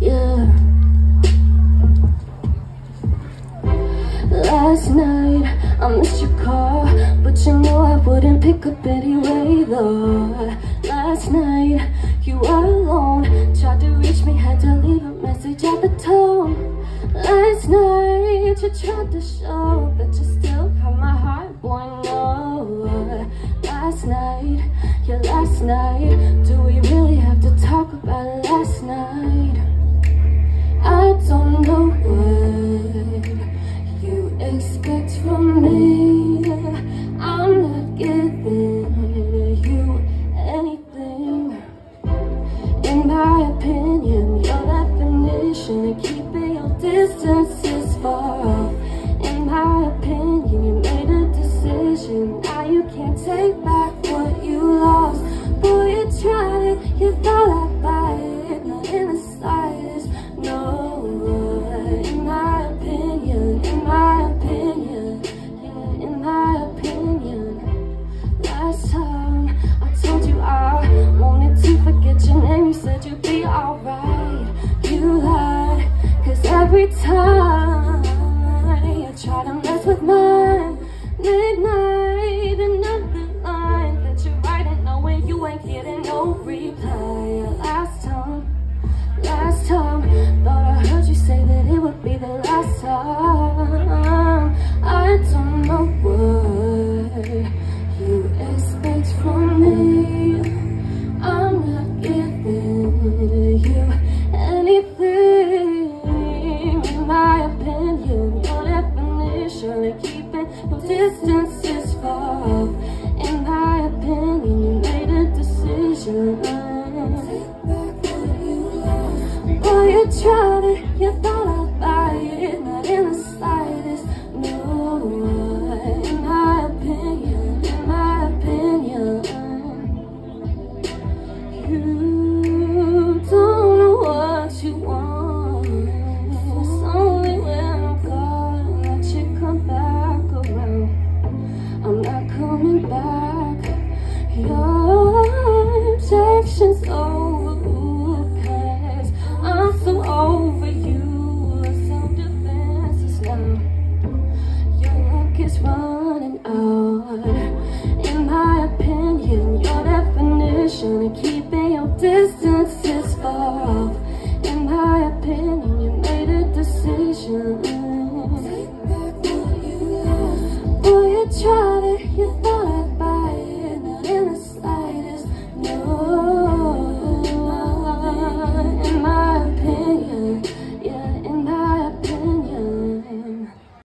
Yeah. Last night I missed your call, but you know I wouldn't pick up anyway though. Last night you were alone, tried to reach me, had to leave a message at the tone. Last night you tried to show that you still have my heart, boy no. Last night, yeah last night, do we talk about last night? I don't know what you expect from me. I'm not giving you anything. In my opinion, your definition of keeping your distance said you'd be alright. You lied, cause every time you try to mess with mine, definition of keeping your distance is far. In my opinion, you made a decision. Boy, you tried it, you thought I'd buy it, not in the slightest. No, Your Objections over class. I'm so over you. Self defense defenses now. Your luck is running out. In my opinion, your definition of keeping your distance.